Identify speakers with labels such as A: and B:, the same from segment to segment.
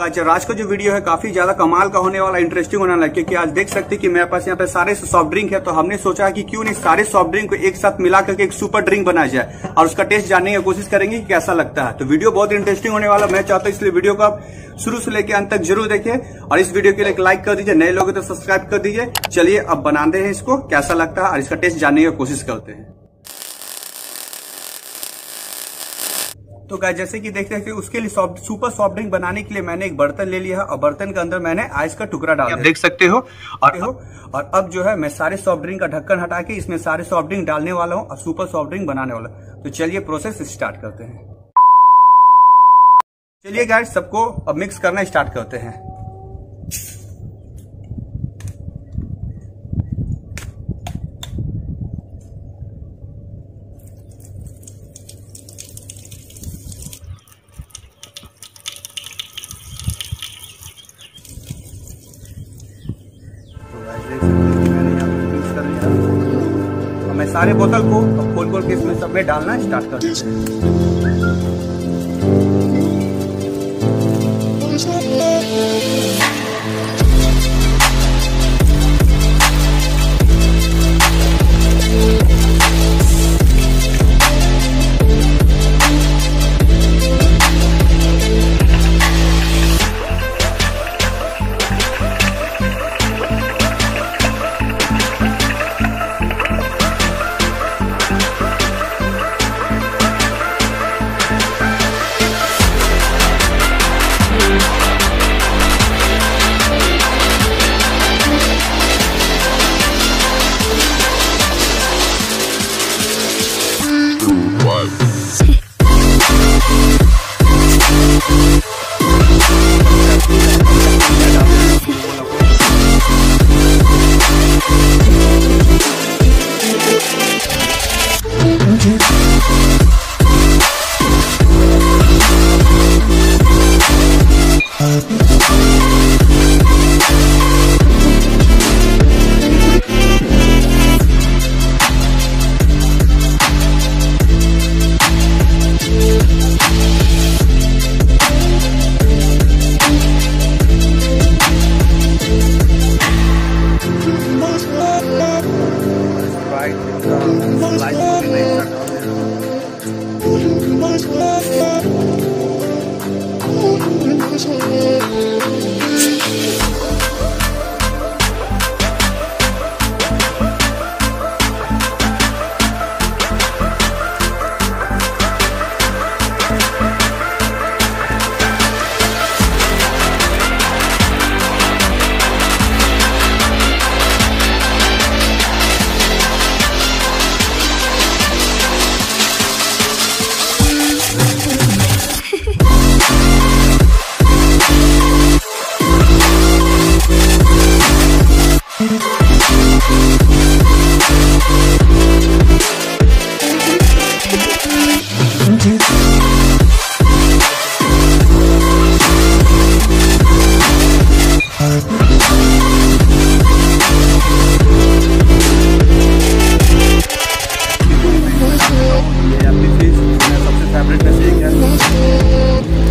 A: आज का जो वीडियो है, काफ़ी ज़्यादा कमाल का होने वाला इंटरेस्टिंग होने वाला क्योंकि आज देख सकते हैं कि मेरे पास यहाँ पे सारे सॉफ्ट ड्रिंक है तो हमने सोचा कि क्यों नहीं सारे सॉफ्ट ड्रिंक को एक साथ मिला करके एक सुपर ड्रिंक बनाया जाए, और उसका टेस्ट जानने की कोशिश करेंगे कि कैसा लगता है। तो वीडियो बहुत इंटरेस्टिंग होने वाला, मैं चाहता हूँ इसलिए वीडियो को आप शुरू से लेकर अंत तक ज़रूर देखें, और इस वीडियो के लिए लाइक कर दीजिए, नए लोग तो सब्सक्राइब कर दीजिए। चलिए, अब बनाते हैं इसको, कैसा लगता है, और इसका टेस्ट जानने की कोशिश करते हैं। तो गाय जैसे कि देख सकते उसके लिए सॉफ्ट सुपर सॉफ्ट ड्रिंक बनाने के लिए मैंने एक बर्तन ले लिया है और बर्तन के अंदर मैंने आइस का टुकड़ा डाल देख सकते हो और हो? और अब जो है मैं सारे सॉफ्ट ड्रिंक का ढक्कन हटा के इसमें सारे सॉफ्ट ड्रिंक डालने वाला हूँ और सुपर सॉफ्ट ड्रिंक बनाने वाला तो चलिए प्रोसेस स्टार्ट करते हैं। चलिए गाय सबको अब मिक्स करना स्टार्ट करते हैं। सारे बोतल को अब खोल खोल के इसमें सब में डालना स्टार्ट कर देते हैं Yeah, this is my favorite music.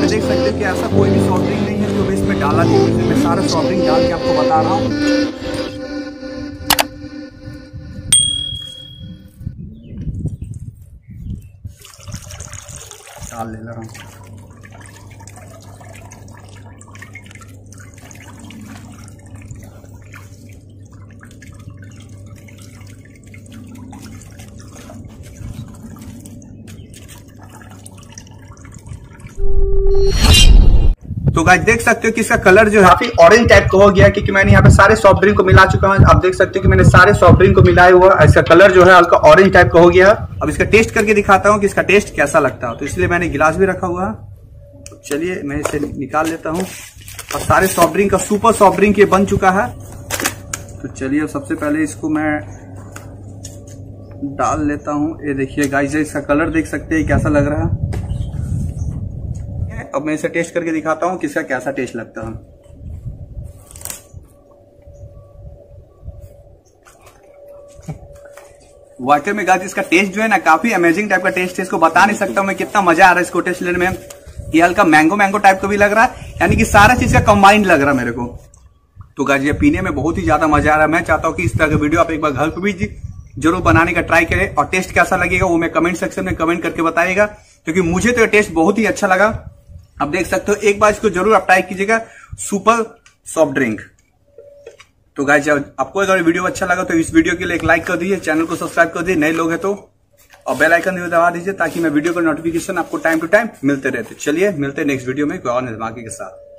A: पे देख सकते हैं कि ऐसा कोई भी सॉफ्ट ड्रिंक नहीं है जो मैं इसमें डाला नहीं है। मैं सारा सॉफ्ट ड्रिंक डाल के आपको बता रहा हूँ। डाल ले रहा हूँ तो गाइस देख सकते हो कि इसका कलर जो है काफ़ी ऑरेंज टाइप का हो गया क्योंकि मैंने यहाँ पे सारे सॉफ्ट ड्रिंक को मिला चुका हूँ। आप देख सकते हो कि मैंने सारे सॉफ्ट ड्रिंक को मिलाया हुआ इसका कलर जो है हल्का ऑरेंज टाइप का हो गया अब इसका टेस्ट करके दिखाता हूँ कि इसका टेस्ट कैसा लगता है। तो इसलिए मैंने गिलास भी रखा हुआ है। चलिए, मैं इसे निकाल लेता हूँ। और सारे सॉफ्ट ड्रिंक का सुपर सॉफ्ट ड्रिंक ये बन चुका है। तो चलिए सबसे पहले इसको मैं डाल लेता हूँ। ये देखिए गाइस इसका कलर देख सकते हैं, कैसा लग रहा है। अब मैं इसे टेस्ट करके दिखाता हूँ किसका कैसा टेस्ट लगता है। वाकई में गाज इसका टेस्ट जो है ना, काफ़ी अमेजिंग टाइप का टेस्ट है। इसको बता नहीं सकता मैं कितना मज़ा आ रहा है इसको टेस्ट लेने में। ये हल्का मैंगो मैंगो टाइप का भी लग रहा है। यानी कि सारा चीज़ का कंबाइंड लग रहा है मेरे को। तो गाज ये पीने में बहुत ही ज़्यादा मज़ा आ रहा है। मैं चाहता हूँ कि इस तरह का वीडियो आप एक बार घर पर भी ज़रूर बनाने का ट्राई करें और टेस्ट कैसा लगेगा वो मैं कमेंट सेक्शन में कमेंट करके बताइएगा। क्योंकि मुझे तो ये टेस्ट बहुत ही अच्छा लगा। आप देख सकते हो, एक बार इसको ज़रूर आप ट्राई कीजिएगा सुपर सॉफ्ट ड्रिंक तो गाइज़ आपको अगर वीडियो अच्छा लगा तो इस वीडियो के लिए एक लाइक कर दीजिए चैनल को सब्सक्राइब कर दीजिए, नए लोग हैं तो और बेल आइकन भी दबा दीजिए, ताकि मैं वीडियो का नोटिफिकेशन आपको टाइम टू टाइम मिलते रहते। चलिए, मिलते नेक्स्ट वीडियो में कोई और धमाके के साथ।